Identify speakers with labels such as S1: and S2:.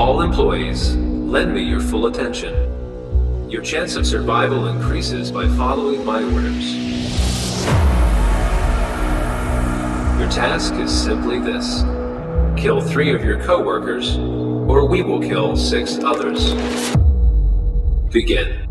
S1: All employees, lend me your full attention. Your chance of survival increases by following my orders. Your task is simply this. Kill three of your coworkers, or we will kill six others. Begin.